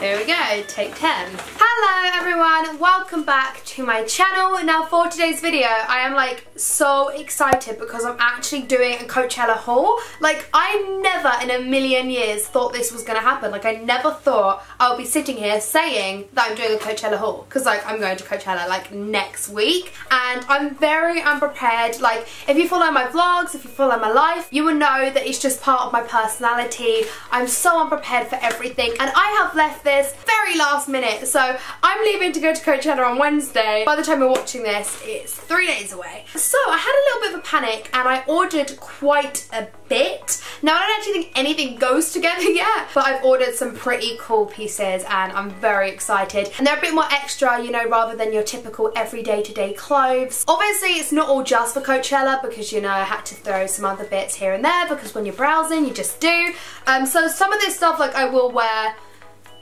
Here we go, take 10. Hello everyone, welcome back to my channel. Now for today's video, I am like so excited because I'm actually doing a Coachella haul. Like I never in a million years thought this was gonna happen. Like I never thought I would be sitting here saying that I'm doing a Coachella haul. Cause like I'm going to Coachella like next week and I'm very unprepared. Like if you follow my vlogs, if you follow my life, you will know that it's just part of my personality. I'm so unprepared for everything and I have left this very last minute. So I'm leaving to go to Coachella on Wednesday. By the time you're watching this, it's three days away. So I had a little bit of a panic and I ordered quite a bit. Now I don't actually think anything goes together yet, but I've ordered some pretty cool pieces and I'm very excited. And they're a bit more extra, you know, rather than your typical everyday to day clothes. Obviously it's not all just for Coachella because, you know, I had to throw some other bits here and there because when you're browsing, you just do. Um, so some of this stuff like I will wear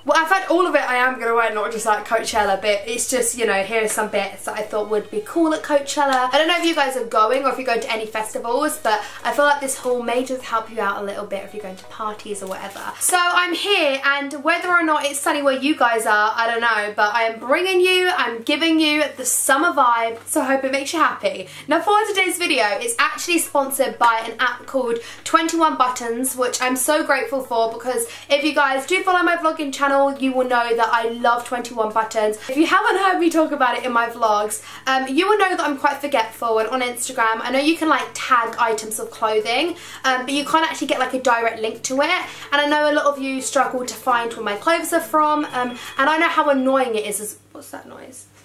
well, in had all of it I am going to wear, not just like Coachella, but it's just, you know, here's some bits that I thought would be cool at Coachella. I don't know if you guys are going or if you're going to any festivals, but I feel like this haul may just help you out a little bit if you're going to parties or whatever. So I'm here, and whether or not it's sunny where you guys are, I don't know, but I am bringing you, I'm giving you the summer vibe, so I hope it makes you happy. Now for today's video, it's actually sponsored by an app called 21 Buttons, which I'm so grateful for because if you guys do follow my vlogging channel, channel, you will know that I love 21 Buttons. If you haven't heard me talk about it in my vlogs, um, you will know that I'm quite forgetful and on Instagram, I know you can like tag items of clothing, um, but you can't actually get like a direct link to it. And I know a lot of you struggle to find where my clothes are from, um, and I know how annoying it is. As, what's that noise?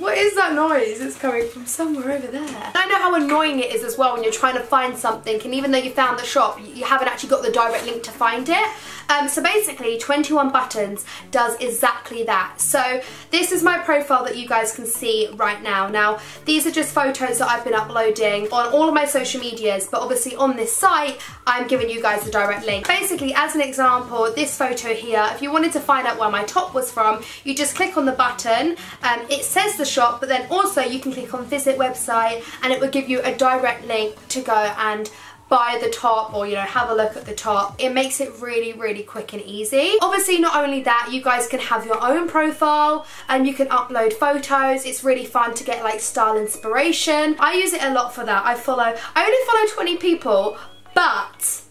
what is that noise? It's coming from somewhere over there. I know how annoying it is as well when you're trying to find something and even though you found the shop, you haven't actually got the direct link to find it. Um, so basically 21 Buttons does exactly that. So this is my profile that you guys can see right now. Now these are just photos that I've been uploading on all of my social medias but obviously on this site I'm giving you guys the direct link. Basically as an example this photo here if you wanted to find out where my top was from you just click on the button um, it says the shop but then also you can click on visit website and it will give you a direct link to go and buy the top or you know have a look at the top. It makes it really really quick and easy. Obviously not only that you guys can have your own profile and you can upload photos. It's really fun to get like style inspiration. I use it a lot for that. I follow I only follow 20 people but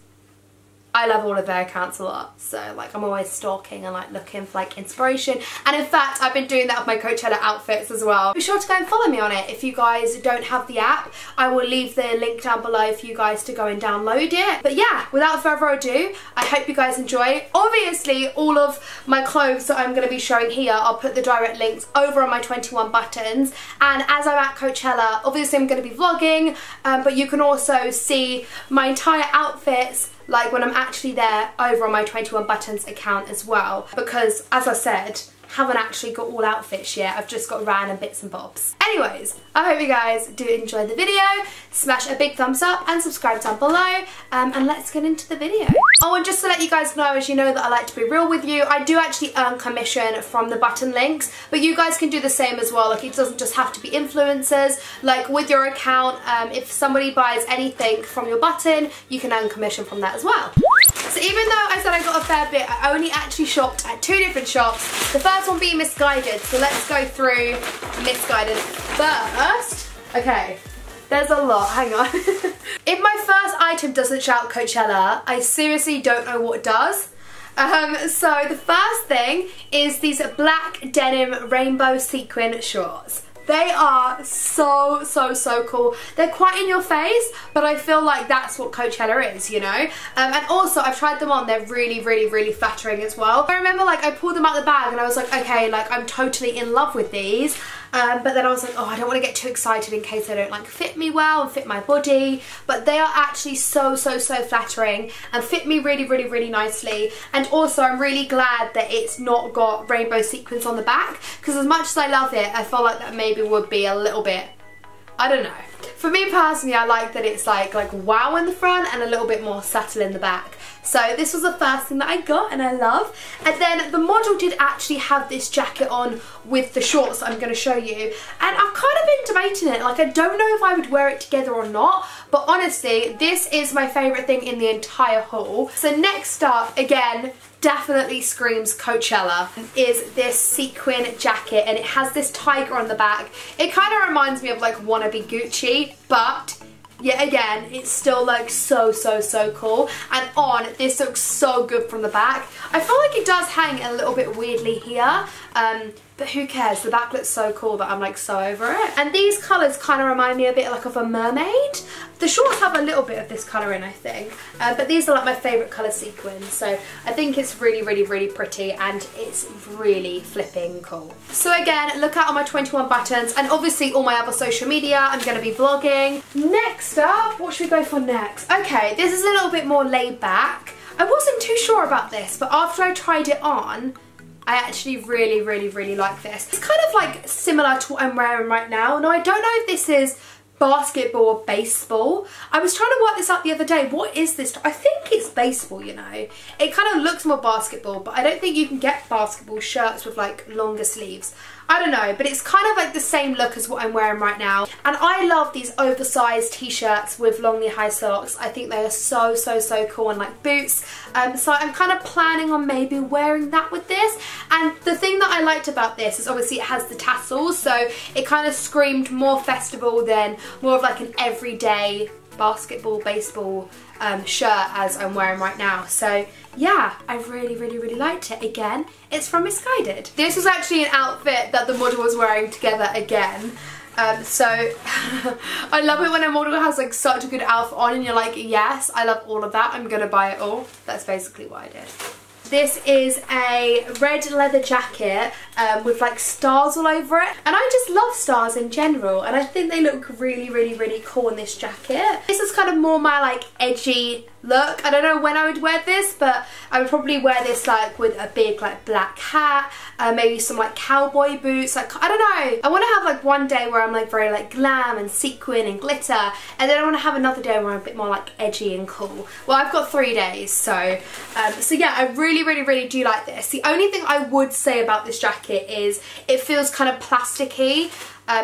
I love all of their accounts a lot. So like I'm always stalking and like looking for like inspiration. And in fact, I've been doing that with my Coachella outfits as well. Be sure to go and follow me on it. If you guys don't have the app, I will leave the link down below for you guys to go and download it. But yeah, without further ado, I hope you guys enjoy. Obviously, all of my clothes that I'm going to be showing here, I'll put the direct links over on my 21 buttons. And as I'm at Coachella, obviously I'm going to be vlogging, um, but you can also see my entire outfits like when I'm actually there over on my 21 Buttons account as well. Because as I said haven't actually got all outfits yet. I've just got random bits and bobs. Anyways, I hope you guys do enjoy the video. Smash a big thumbs up and subscribe down below. Um, and let's get into the video. Oh, and just to let you guys know, as you know that I like to be real with you, I do actually earn commission from the button links, but you guys can do the same as well. Like it doesn't just have to be influencers. Like with your account, um, if somebody buys anything from your button, you can earn commission from that as well. So even though I said I got a fair bit, I only actually shopped at two different shops. The first one being Missguided, so let's go through Missguided first. Okay, there's a lot, hang on. if my first item doesn't shout Coachella, I seriously don't know what does. Um, so the first thing is these black denim rainbow sequin shorts. They are so, so, so cool. They're quite in your face, but I feel like that's what Coachella is, you know? Um, and also, I've tried them on. They're really, really, really flattering as well. I remember, like, I pulled them out the bag and I was like, okay, like, I'm totally in love with these. Um, but then I was like, oh, I don't want to get too excited in case they don't like fit me well and fit my body. But they are actually so, so, so flattering and fit me really, really, really nicely. And also I'm really glad that it's not got rainbow sequins on the back because as much as I love it, I feel like that maybe would be a little bit, I don't know. For me personally, I like that it's like, like wow in the front and a little bit more subtle in the back. So this was the first thing that I got and I love. And then the model did actually have this jacket on with the shorts I'm going to show you. And I've kind of been debating it. Like I don't know if I would wear it together or not. But honestly, this is my favourite thing in the entire haul. So next up, again, definitely screams Coachella is this sequin jacket and it has this tiger on the back. It kind of reminds me of like wannabe Gucci but yet again it's still like so so so cool. And on this looks so good from the back. I feel like it does hang a little bit weirdly here um, but who cares? The back looks so cool that I'm like so over it. And these colours kind of remind me a bit like of a mermaid. The shorts have a little bit of this colour in I think. Uh, but these are like my favourite colour sequins. So I think it's really really really pretty and it's really flipping cool. So again look out on my 21 buttons and obviously all my other social media. I'm going to be vlogging. Next up what should we go for next? Okay this is a little bit more laid back. I wasn't too sure about this but after I tried it on I actually really, really, really like this. It's kind of like similar to what I'm wearing right now. Now, I don't know if this is basketball or baseball. I was trying to work this out the other day. What is this? I think it's baseball, you know. It kind of looks more basketball, but I don't think you can get basketball shirts with like longer sleeves. I don't know, but it's kind of like the same look as what I'm wearing right now. And I love these oversized t-shirts with long knee high socks. I think they are so, so, so cool and like boots. Um, so I'm kind of planning on maybe wearing that with this. And the thing that I liked about this is obviously it has the tassels. So it kind of screamed more festival than more of like an everyday basketball, baseball um, shirt as I'm wearing right now. So yeah, I really, really, really liked it. Again, it's from Missguided. This was actually an outfit that the model was wearing together again. Um, so I love it when a model has like such a good outfit on and you're like, yes, I love all of that. I'm gonna buy it all. That's basically what I did. This is a red leather jacket um, with like stars all over it. And I just love stars in general and I think they look really, really, really cool in this jacket. This is kind of more my like edgy look. I don't know when I would wear this, but I would probably wear this like with a big like black hat, uh, maybe some like cowboy boots. Like, I don't know. I want to have like one day where I'm like very like glam and sequin and glitter, and then I want to have another day where I'm a bit more like edgy and cool. Well, I've got three days, so, um, so yeah, I really, really, really really do like this. The only thing I would say about this jacket is it feels kind of plasticky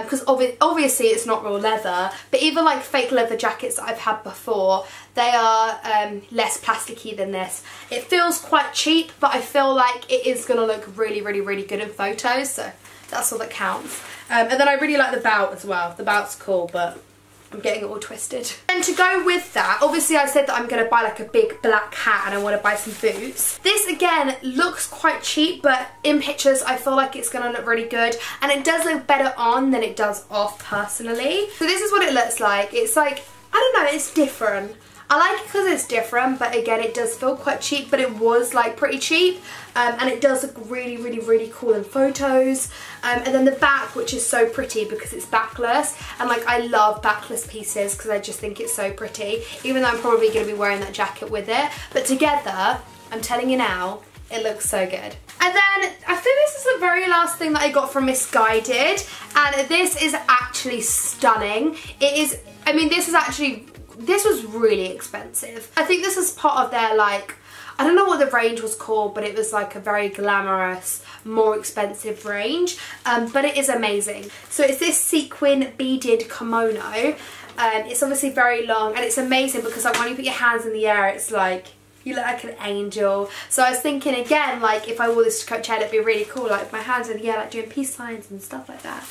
because um, obvi obviously it's not real leather but even like fake leather jackets that I've had before they are um, less plasticky than this. It feels quite cheap but I feel like it is gonna look really really really good in photos so that's all that counts. Um, and then I really like the bout as well. The bout's cool but I'm getting it all twisted. And to go with that, obviously I said that I'm going to buy like a big black hat and I want to buy some boots. This again looks quite cheap but in pictures I feel like it's going to look really good and it does look better on than it does off personally. So this is what it looks like. It's like, I don't know, it's different. I like it because it's different, but again, it does feel quite cheap, but it was like pretty cheap. Um, and it does look really, really, really cool in photos. Um, and then the back, which is so pretty because it's backless. And like, I love backless pieces because I just think it's so pretty, even though I'm probably going to be wearing that jacket with it. But together, I'm telling you now, it looks so good. And then I think this is the very last thing that I got from Missguided. and this is actually stunning. It is, I mean this is actually this was really expensive. I think this is part of their like, I don't know what the range was called, but it was like a very glamorous, more expensive range. Um, but it is amazing. So it's this sequin beaded kimono. Um, it's obviously very long and it's amazing because like when you put your hands in the air, it's like, you look like an angel. So I was thinking again, like if I wore this to Coachella, it'd be really cool, like my hands in the air, like doing peace signs and stuff like that.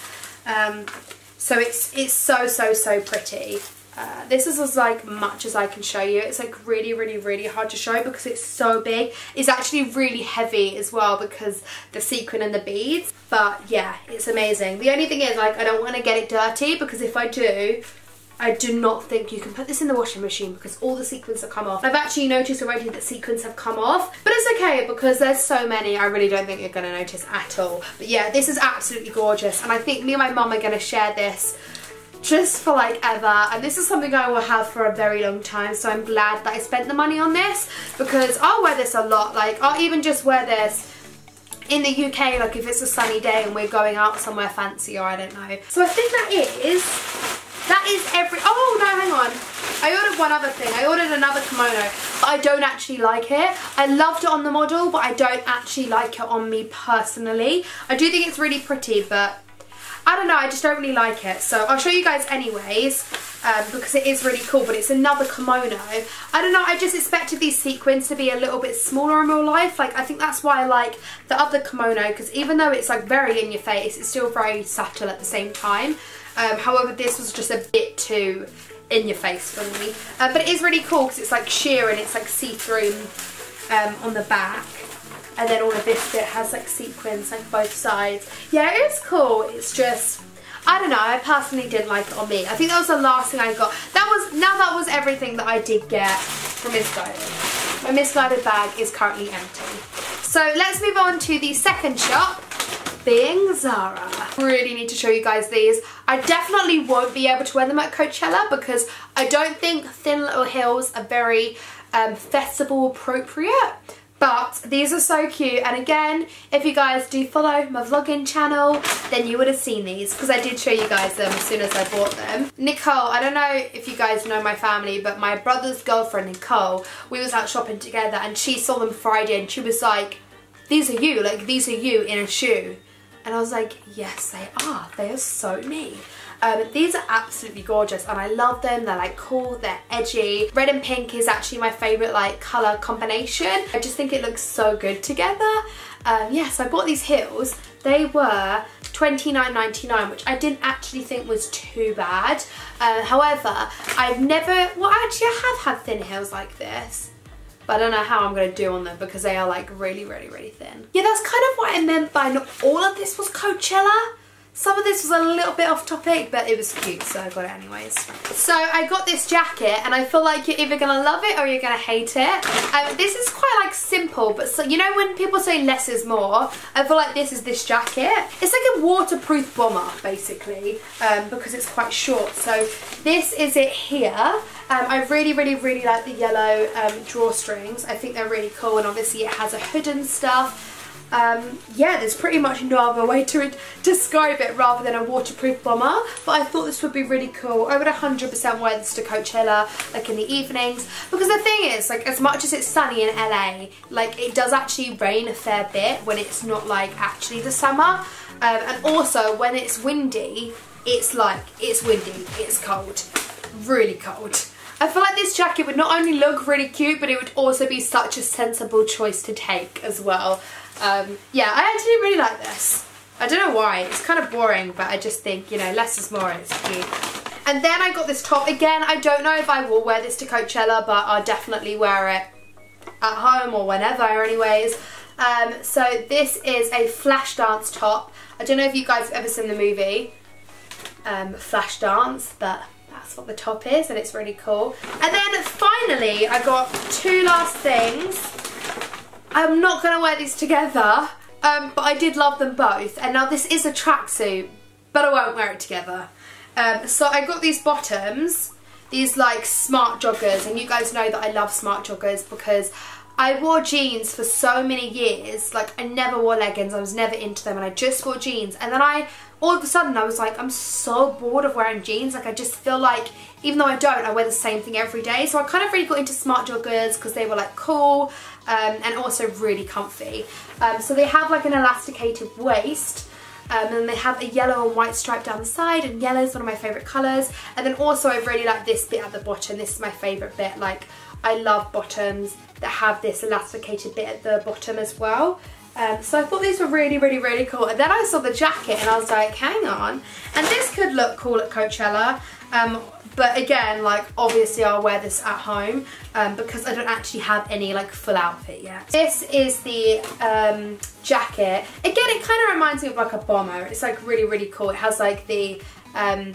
Um, so it's it's so, so, so pretty. Uh, this is as like much as I can show you. It's like really, really, really hard to show because it's so big. It's actually really heavy as well because the sequin and the beads. But yeah, it's amazing. The only thing is like I don't want to get it dirty because if I do, I do not think you can put this in the washing machine because all the sequins have come off. I've actually noticed already that sequins have come off, but it's okay because there's so many, I really don't think you're going to notice at all. But yeah, this is absolutely gorgeous and I think me and my mum are going to share this just for like ever. And this is something I will have for a very long time so I'm glad that I spent the money on this because I'll wear this a lot. Like I'll even just wear this in the UK like if it's a sunny day and we're going out somewhere fancy or I don't know. So I think that is that is every oh no hang on. I ordered one other thing. I ordered another kimono but I don't actually like it. I loved it on the model but I don't actually like it on me personally. I do think it's really pretty but I don't know, I just don't really like it. So I'll show you guys anyways um, because it is really cool, but it's another kimono. I don't know, I just expected these sequins to be a little bit smaller in real life. Like, I think that's why I like the other kimono, because even though it's like very in your face, it's still very subtle at the same time. Um, however, this was just a bit too in your face for me. Uh, but it is really cool because it's like sheer and it's like see-through um, on the back. And then all of this bit has like sequins like both sides. Yeah, it is cool. It's just I don't know, I personally didn't like it on me. I think that was the last thing I got. That was, now that was everything that I did get from Missguided. My Missguided bag is currently empty. So let's move on to the second shop, being Zara. Really need to show you guys these. I definitely won't be able to wear them at Coachella because I don't think thin little heels are very um, festival appropriate. But these are so cute and again, if you guys do follow my vlogging channel, then you would have seen these because I did show you guys them as soon as I bought them. Nicole, I don't know if you guys know my family, but my brother's girlfriend, Nicole, we was out shopping together and she saw them Friday and she was like, these are you, like these are you in a shoe. And I was like, yes, they are. They are so me. Um, these are absolutely gorgeous and I love them. They're like cool, they're edgy. Red and pink is actually my favourite like colour combination. I just think it looks so good together. Um, yes, yeah, so I bought these heels. They were $29.99, which I didn't actually think was too bad. Uh, however, I've never, well actually I have had thin heels like this. But I don't know how I'm going to do on them because they are like really, really, really thin. Yeah, that's kind of what I meant by not all of this was Coachella. Some of this was a little bit off topic, but it was cute, so I got it anyways. So I got this jacket, and I feel like you're either gonna love it or you're gonna hate it. Um, this is quite like simple, but so you know when people say less is more, I feel like this is this jacket. It's like a waterproof bomber, basically, um, because it's quite short. So this is it here. Um, I really, really, really like the yellow um, drawstrings. I think they're really cool, and obviously it has a hood and stuff. Um, yeah, there's pretty much no other way to describe it rather than a waterproof bomber. But I thought this would be really cool. I would 100% wear this to Coachella, like in the evenings. Because the thing is, like as much as it's sunny in LA, like it does actually rain a fair bit when it's not like actually the summer. Um, and also when it's windy, it's like, it's windy, it's cold, really cold. I feel like this jacket would not only look really cute, but it would also be such a sensible choice to take as well. Um, yeah, I actually really like this. I don't know why, it's kind of boring, but I just think, you know, less is more it's cute. And then I got this top. Again, I don't know if I will wear this to Coachella, but I'll definitely wear it at home or whenever anyways. Um, so this is a Flashdance top. I don't know if you guys have ever seen the movie um, Flashdance, but that's what the top is and it's really cool. And then finally I got two last things I'm not going to wear these together, um, but I did love them both. And now this is a tracksuit, but I won't wear it together. Um, so I got these bottoms, these like smart joggers, and you guys know that I love smart joggers because I wore jeans for so many years, like I never wore leggings, I was never into them and I just wore jeans and then I all of a sudden I was like, I'm so bored of wearing jeans. Like I just feel like, even though I don't, I wear the same thing every day. So I kind of really got into smart joggers because they were like cool um, and also really comfy. Um, so they have like an elasticated waist. Um, and they have a yellow and white stripe down the side and yellow is one of my favourite colours and then also I really like this bit at the bottom this is my favourite bit like I love bottoms that have this elasticated bit at the bottom as well um, so I thought these were really, really, really cool. And then I saw the jacket and I was like, hang on. And this could look cool at Coachella. Um, but again, like obviously I'll wear this at home um, because I don't actually have any like full outfit yet. This is the um, jacket. Again, it kind of reminds me of like a bomber. It's like really, really cool. It has like the, um,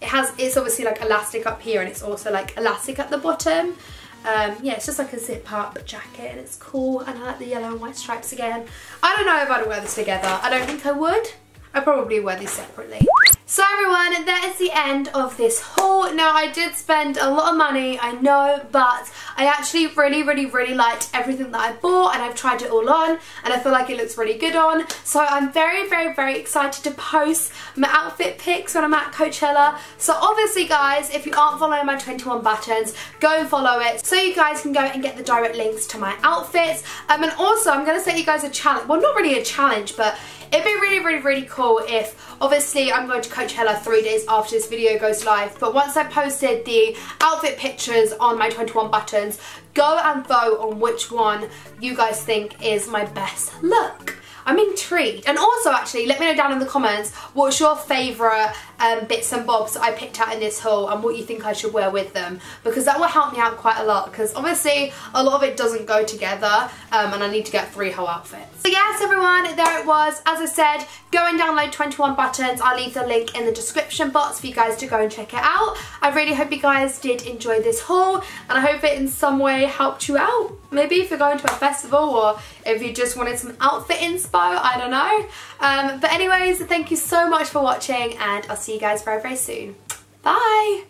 it has, it's obviously like elastic up here and it's also like elastic at the bottom. Um, yeah, it's just like a zip up jacket and it's cool and I like the yellow and white stripes again. I don't know if I'd wear this together. I don't think I would. I probably wear these separately. So everyone, that is the end of this haul. Now I did spend a lot of money, I know, but I actually really, really, really liked everything that I bought and I've tried it all on and I feel like it looks really good on. So I'm very, very, very excited to post my outfit pics when I'm at Coachella. So obviously guys, if you aren't following my 21 buttons, go and follow it so you guys can go and get the direct links to my outfits. Um, and also I'm going to set you guys a challenge, well not really a challenge, but it'd be really, really, really cool if, obviously I'm going to Coachella three days after this video goes live, but once I posted the outfit pictures on my 21 buttons, go and vote on which one you guys think is my best look. I'm intrigued. And also actually, let me know down in the comments what's your favourite um, bits and bobs I picked out in this haul and what you think I should wear with them because that will help me out quite a lot because obviously a lot of it doesn't go together um, and I need to get three whole outfits. So yes everyone, there it was. As I said, go and download 21 Buttons. I'll leave the link in the description box for you guys to go and check it out. I really hope you guys did enjoy this haul and I hope it in some way helped you out. Maybe if you're going to a festival or if you just wanted some outfit inspo, I don't know. Um, but anyways, thank you so much for watching and I'll see you guys very, very soon. Bye!